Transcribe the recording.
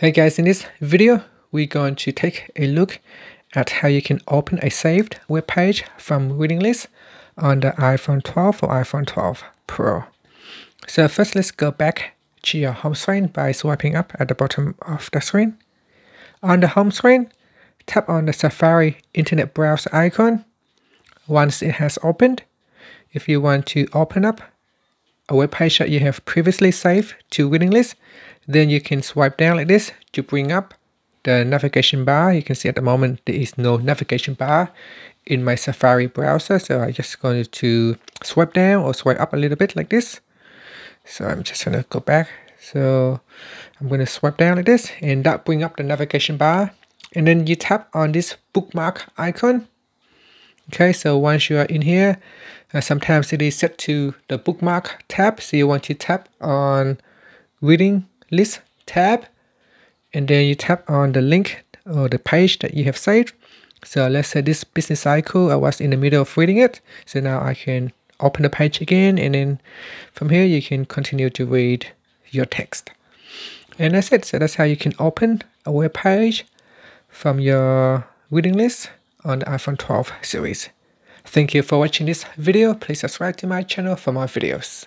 Hey guys, in this video, we're going to take a look at how you can open a saved web page from reading list on the iPhone 12 or iPhone 12 Pro. So first, let's go back to your home screen by swiping up at the bottom of the screen. On the home screen, tap on the Safari Internet Browser icon. Once it has opened, if you want to open up a web page that you have previously saved to reading list, then you can swipe down like this to bring up the navigation bar. You can see at the moment there is no navigation bar in my Safari browser. So I'm just going to swipe down or swipe up a little bit like this. So I'm just going to go back. So I'm going to swipe down like this and that bring up the navigation bar. And then you tap on this bookmark icon. Okay, so once you are in here, uh, sometimes it is set to the bookmark tab. So you want to tap on reading list tab and then you tap on the link or the page that you have saved. So let's say this business cycle, I was in the middle of reading it. So now I can open the page again and then from here you can continue to read your text. And that's it. So that's how you can open a web page from your reading list on the iPhone 12 series. Thank you for watching this video. Please subscribe to my channel for more videos.